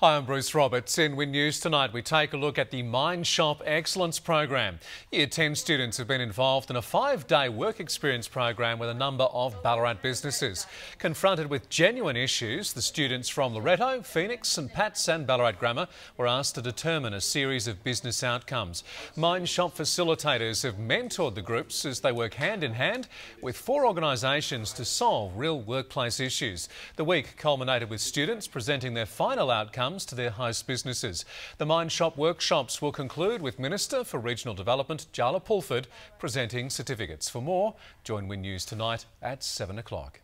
Hi, I'm Bruce Roberts. In Win News tonight, we take a look at the Mindshop Excellence Program. Year 10 students have been involved in a five day work experience program with a number of Ballarat businesses. Confronted with genuine issues, the students from Loreto, Phoenix, St Pat's, and Ballarat Grammar were asked to determine a series of business outcomes. Mindshop facilitators have mentored the groups as they work hand in hand with four organisations to solve real workplace issues. The week culminated with students presenting their final outcomes to their host businesses. The Mindshop workshops will conclude with Minister for Regional Development, Jaala Pulford, presenting certificates. For more, join Win News tonight at 7 o'clock.